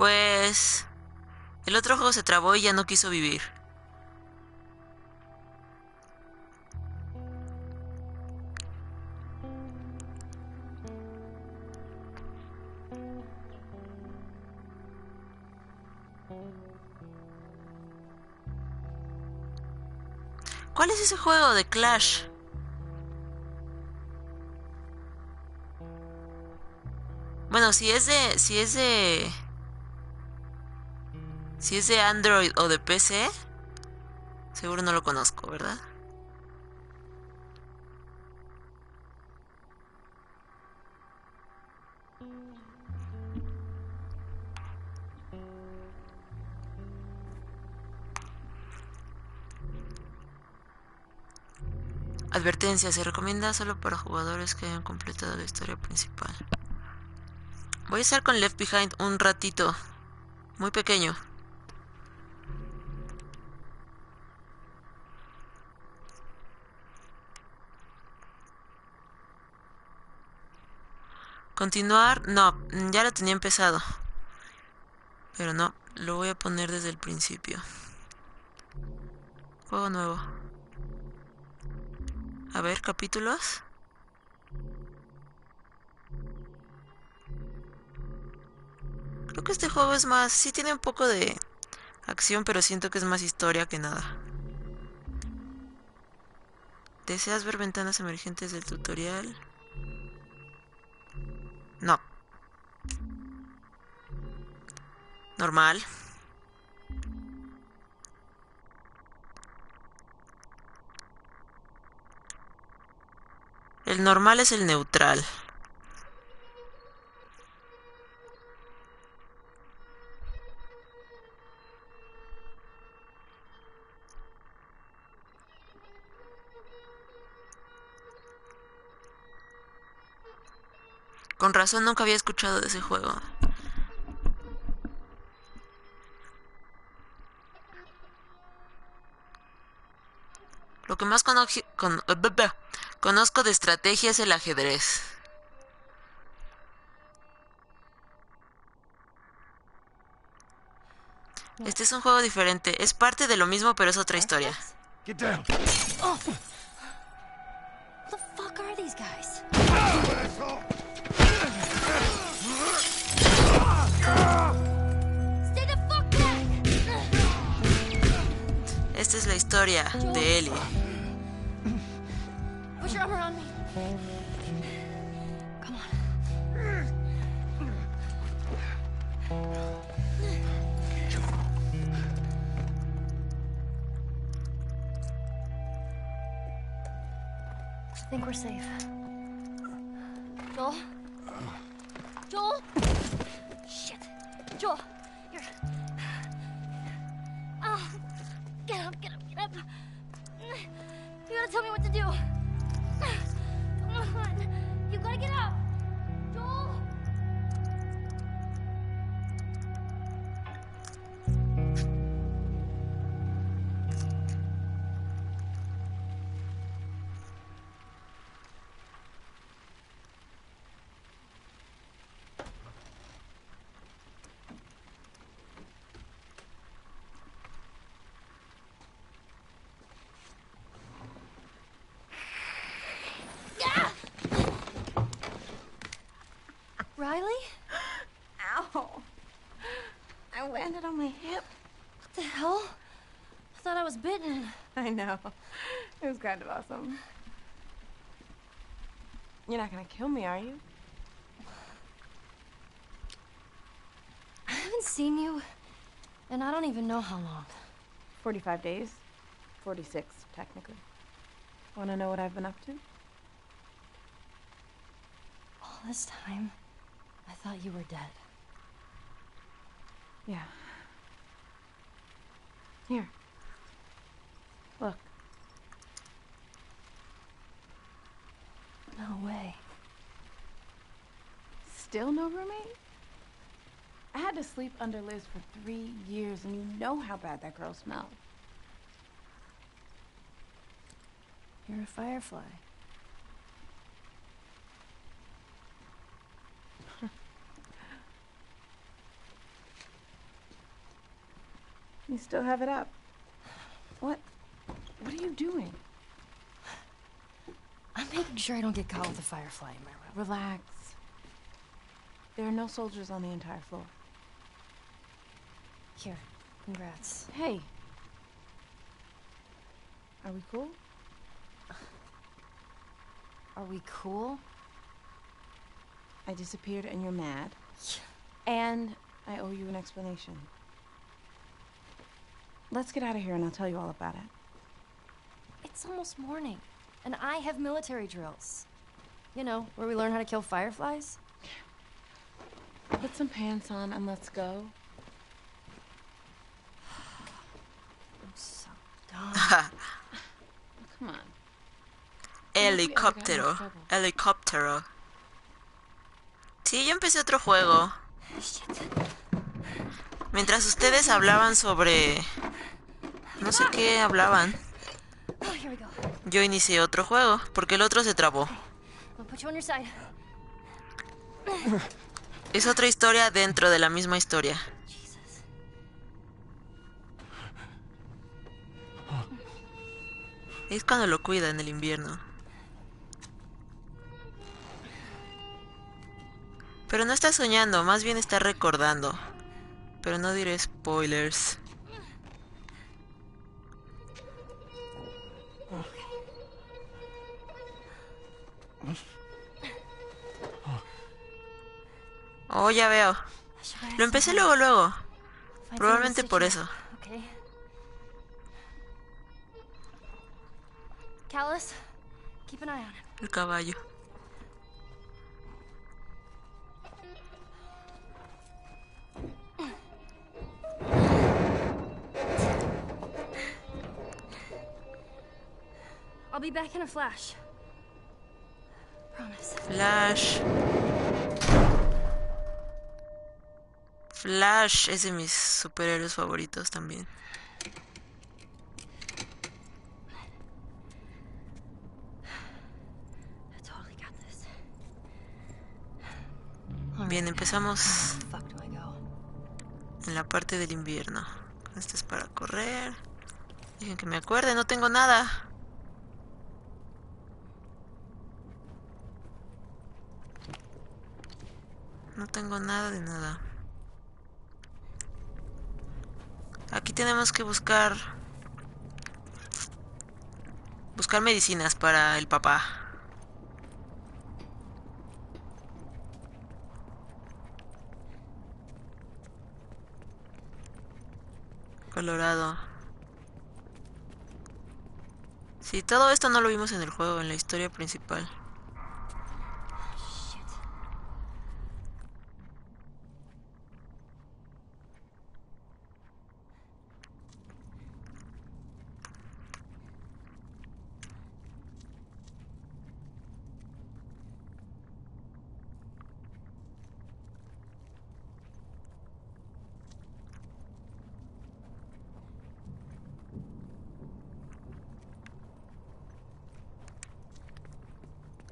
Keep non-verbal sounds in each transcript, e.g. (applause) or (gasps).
Pues... El otro juego se trabó y ya no quiso vivir. ¿Cuál es ese juego de Clash? Bueno, si es de. Si es de. Si es de Android o de PC, seguro no lo conozco, ¿verdad? Advertencia, se recomienda solo para jugadores que hayan completado la historia principal. Voy a estar con Left Behind un ratito, muy pequeño. Continuar, no, ya lo tenía empezado. Pero no, lo voy a poner desde el principio. Juego nuevo. A ver, capítulos. Creo que este juego es más... Sí tiene un poco de acción, pero siento que es más historia que nada. ¿Deseas ver ventanas emergentes del tutorial? No. Normal. El normal es el neutral. Con razón nunca había escuchado de ese juego. Lo que más conozco de estrategia es el ajedrez. Este es un juego diferente. Es parte de lo mismo, pero es otra historia. Historia de Ellie. Put your arm around me. Come on. I think we're safe. Joel? Riley? (gasps) Ow. I landed on my hip. What the hell? I thought I was bitten. I know. It was kind of awesome. You're not gonna kill me, are you? I haven't seen you, and I don't even know how long. 45 days. 46, technically. Wanna know what I've been up to? All this time, I thought you were dead. Yeah. Here. Look. No way. Still no roommate? I had to sleep under Liz for three years, and you know how bad that girl smelled. You're a firefly. You still have it up. What? What are you doing? I'm making sure I don't get caught with a firefly in my room. Relax. There are no soldiers on the entire floor. Here, congrats. Hey. Are we cool? Are we cool? I disappeared and you're mad. Yeah. And I owe you an explanation. Let's get out of here and I'll tell you all about it. It's almost morning, and I have military drills. You know, where we learn how to kill fireflies. Put some pants on and let's go. (sighs) I'm so dumb. (laughs) Come on. Helicóptero. Helicóptero. Sí, yo empecé otro juego. (sighs) Mientras ustedes hablaban sobre... No sé qué hablaban. Yo inicié otro juego, porque el otro se trabó. Es otra historia dentro de la misma historia. Es cuando lo cuida en el invierno. Pero no está soñando, más bien está recordando. Pero no diré spoilers. Oh, ya veo. Lo empecé luego, luego. Probablemente por eso. Okay. Callus, keep an eye on him. El caballo. I'll be back in a flash. Promise. Flash. Flash es de mis superhéroes favoritos también. Bien, empezamos en la parte del invierno. Este es para correr. Dejen que me acuerde, no tengo nada. No tengo nada de nada. Aquí tenemos que buscar... Buscar medicinas para el papá. Colorado. Sí, todo esto no lo vimos en el juego, en la historia principal.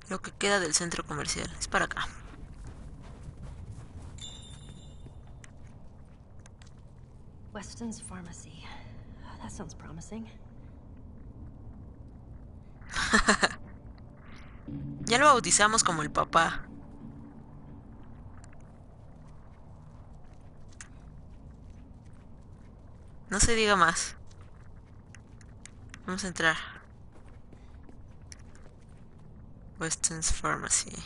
Lo que queda del centro comercial. Es para acá. Weston's Pharmacy. Oh, that sounds promising. (laughs) Ya lo bautizamos como el papá. No se diga más. Vamos a entrar. Weston's Pharmacy.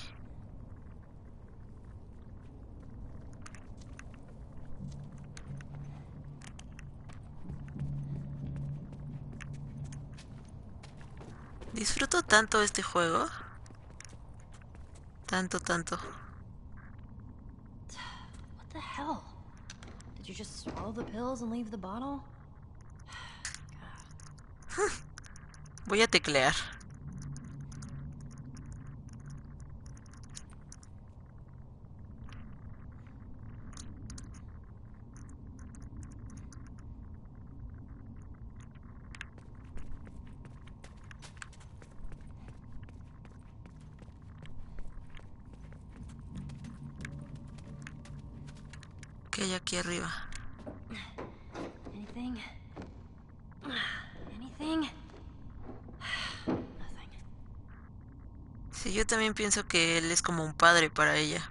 Disfruto tanto este juego. Tanto, tanto. What the hell? Did you just swallow the pills and leave the bottle? (laughs) Voy a teclear. que aquí arriba. Sí, yo también pienso que él es como un padre para ella.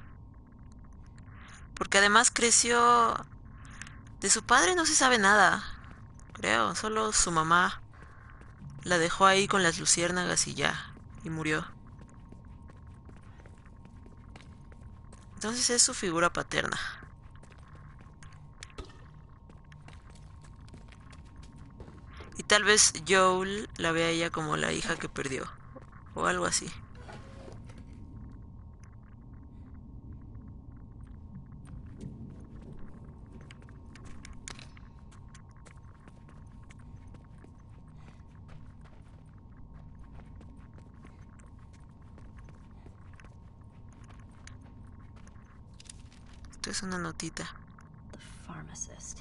Porque además creció... De su padre no se sabe nada, creo. Solo su mamá la dejó ahí con las luciérnagas y ya. Y murió. Entonces es su figura paterna. Tal vez Joel la vea ella como la hija que perdió. O algo así. Es una notita. The pharmacist.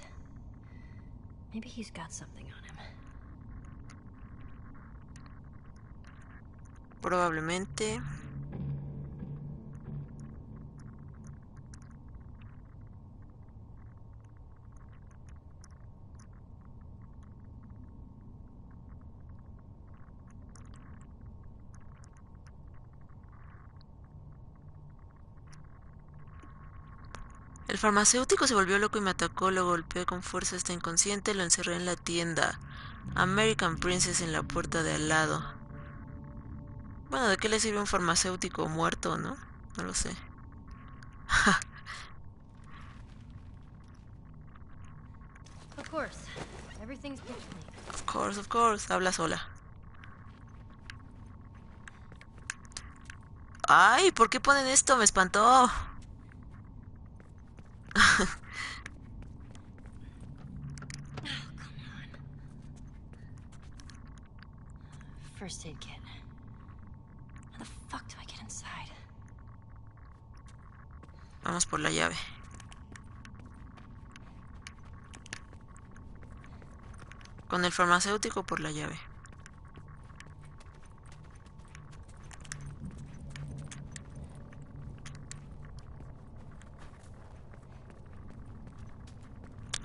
Maybe he's got something on him. Probablemente. El farmacéutico se volvió loco y me atacó, lo golpeé con fuerza hasta inconsciente, lo encerré en la tienda. American Princess en la puerta de al lado. Bueno, ¿de qué le sirve un farmacéutico muerto, no? No lo sé. (laughs) Of course. Everything's. Of course, of course. Habla sola. Ay, ¿por qué ponen esto? Me espantó. (laughs) First aid kit. How the fuck do I get inside? Por la llave. Con el farmacéutico por la llave.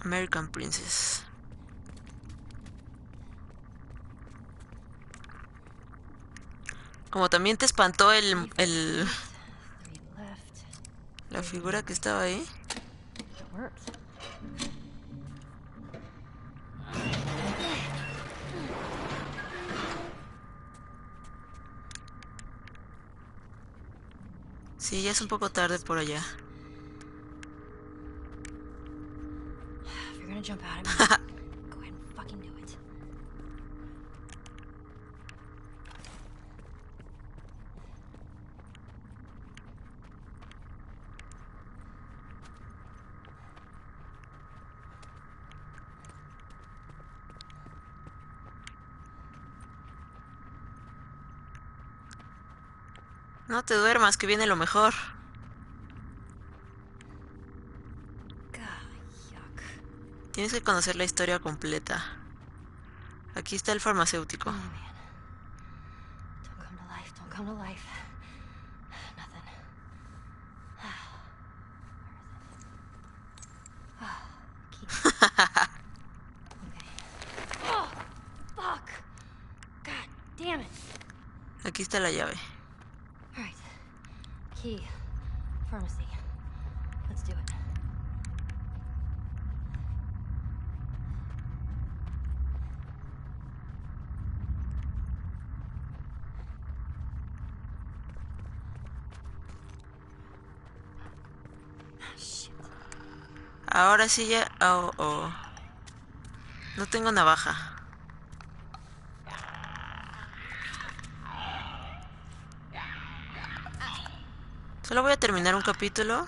American Princess. Como también te espantó el. La figura que estaba ahí. Sí, ya es un poco tarde por allá. (laughs) No te duermas, que viene lo mejor. Tienes que conocer la historia completa. Aquí está el farmacéutico. Oh? (laughs) (laughs) Oh. Aquí está la llave. Key. Pharmacy. Let's do it. Ah. Ahora sí ya... Oh, oh. No tengo navaja. Solo voy a terminar un capítulo.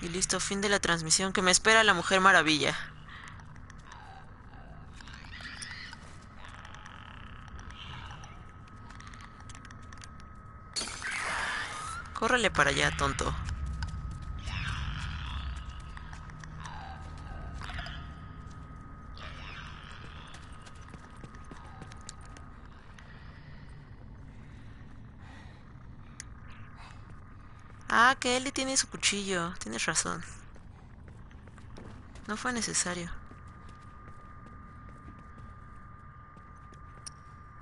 Y listo, fin de la transmisión. Que me espera la Mujer Maravilla. Córrele para allá, tonto. su cuchillo. Tienes razón. No fue necesario.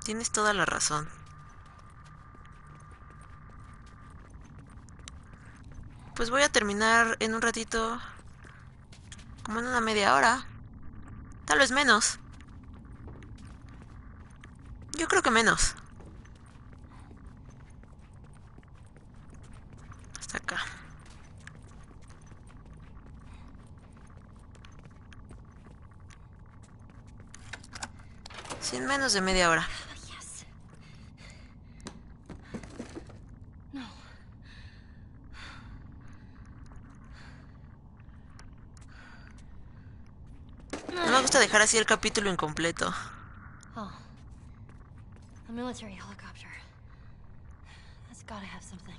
Tienes toda la razón. Pues voy a terminar en un ratito. Como en una media hora. Tal vez menos. Yo creo que menos. Sin menos de media hora. No. Me gusta dejar así el capítulo incompleto. Oh. A military helicopter. That's gotta have something.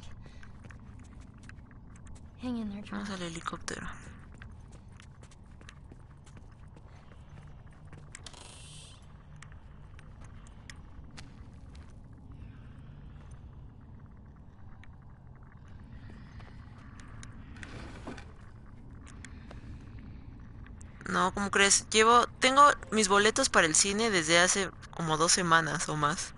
Hang in there. Vamos al helicóptero. ¿Cómo crees? Llevo, tengo mis boletos para el cine desde hace como dos semanas o más.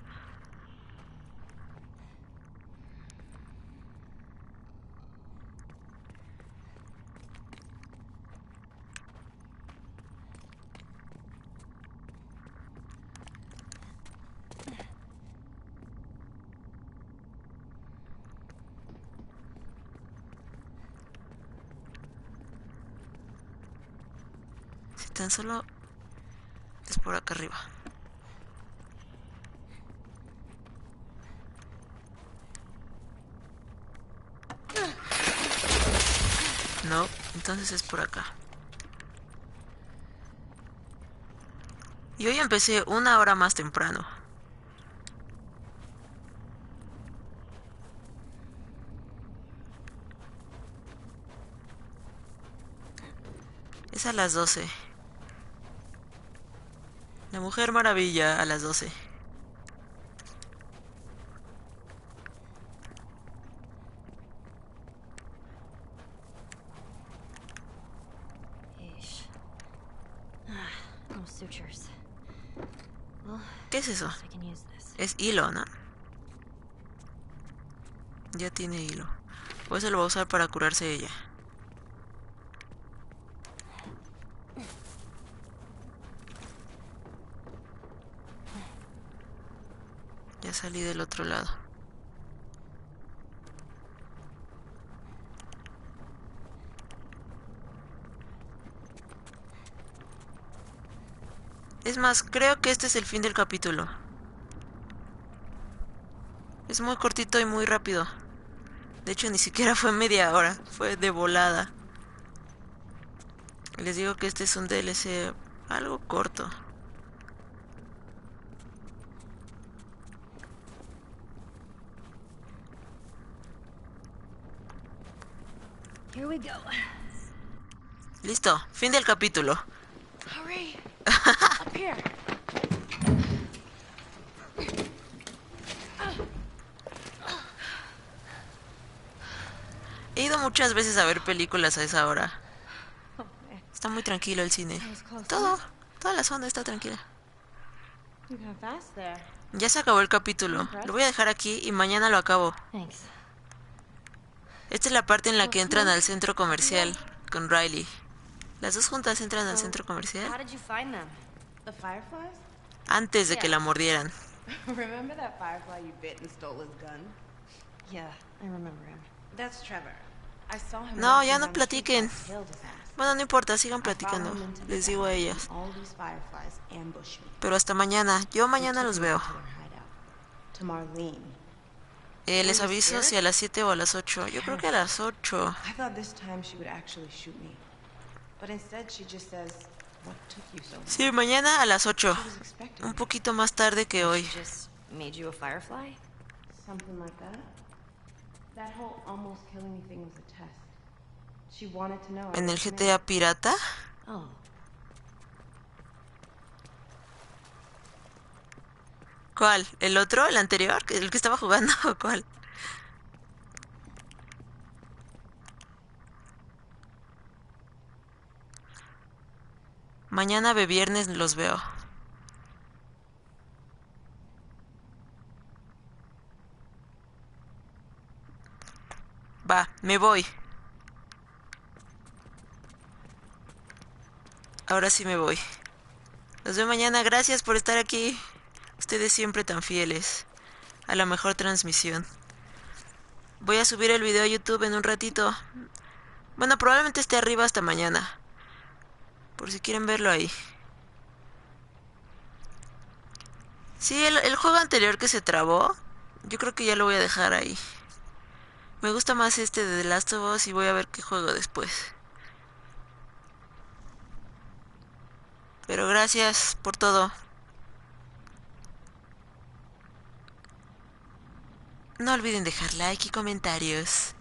Si tan solo es por acá arriba. No, entonces es por acá. Y hoy empecé una hora más temprano. Es a las 12. La Mujer Maravilla a las 12. Yeesh. Ah, ¿Qué es eso? Es hilo, ¿no? Ya tiene hilo. Pues se lo va a usar para curarse ella. Ya salí del otro lado. Es más, creo que este es el fin del capítulo. Es muy cortito y muy rápido. De hecho, ni siquiera fue media hora, fue de volada. Les digo que este es un DLC algo corto. Listo, fin del capítulo. (laughs) He ido muchas veces a ver películas a esa hora. Está muy tranquilo el cine. Todo, toda la zona está tranquila. Ya se acabó el capítulo. Lo voy a dejar aquí y mañana lo acabo. Esta es la parte en la que entran al centro comercial con Riley. Las dos juntas entran al centro comercial How did you find them? The fireflies? antes de que la mordieran. (laughs) Remember that firefly you bit and stole his gun? Yeah, I remember him. That's Trevor. I saw him No, ya no platiquen. Bueno, no importa, sigan platicando. Les digo a ellas. Pero hasta mañana. Yo mañana los veo. To Marlene. Eh, les aviso si a las 7 o a las 8. Yo creo que a las 8. I thought this time she would actually shoot me. But instead she just says, what took you so long? Sí, mañana a las 8. She was expecting Un poquito más tarde que hoy. She just made you ¿Cuál? ¿El otro? ¿El anterior? ¿El que estaba jugando? (laughs) ¿Cuál? Mañana de viernes los veo. Va, me voy. Ahora sí me voy. Nos vemos mañana. Gracias por estar aquí. Ustedes siempre tan fieles. A la mejor transmisión. Voy a subir el video a YouTube en un ratito. Bueno, probablemente esté arriba hasta mañana. Por si quieren verlo ahí. Sí, el, el, juego anterior que se trabó, yo creo que ya lo voy a dejar ahí. Me gusta más este de The Last of Us y voy a ver qué juego después. Pero gracias por todo. No olviden dejar like y comentarios.